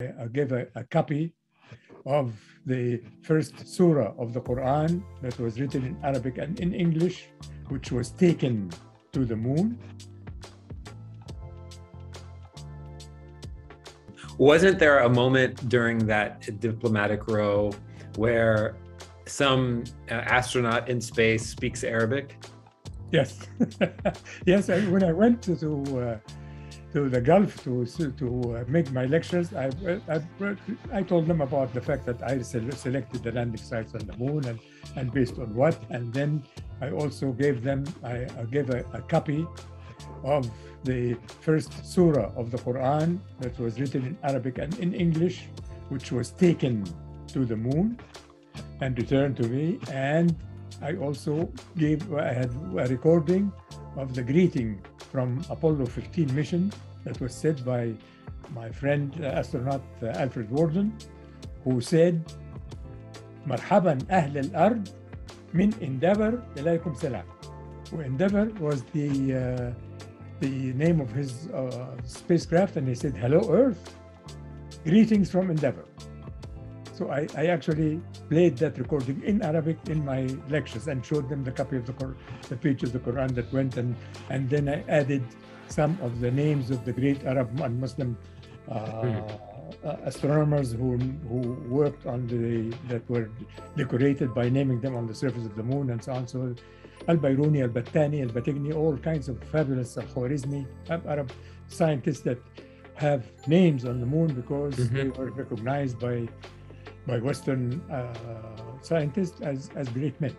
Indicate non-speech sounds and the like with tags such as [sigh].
I gave a, a copy of the first surah of the Quran that was written in Arabic and in English, which was taken to the moon. Wasn't there a moment during that diplomatic row where some uh, astronaut in space speaks Arabic? Yes, [laughs] yes. I, when I went to to, uh, to the Gulf to to uh, make my lectures, I, I, I told them about the fact that I selected the landing sites on the moon and and based on what, and then I also gave them I, I gave a, a copy of the first surah of the Quran that was written in Arabic and in English, which was taken to the moon and returned to me. And I also gave, I had a recording of the greeting from Apollo 15 mission that was said by my friend uh, astronaut uh, Alfred Worden, who said, مرحبا أهل الأرض من Endeavour إليكم سلام. Endeavour was the, uh, the name of his uh, spacecraft and he said, hello Earth, greetings from Endeavour. So I, I actually played that recording in Arabic in my lectures and showed them the copy of the Quran, the pages of the Quran that went, and and then I added some of the names of the great Arab and Muslim uh, uh, astronomers who who worked on the that were decorated by naming them on the surface of the moon and so on. So Al-Biruni, Al-Battani, Al-Batigni, all kinds of fabulous Al-Khwarizmi Arab scientists that have names on the moon because mm-hmm. they were recognized by by Western uh, scientists as, as great men.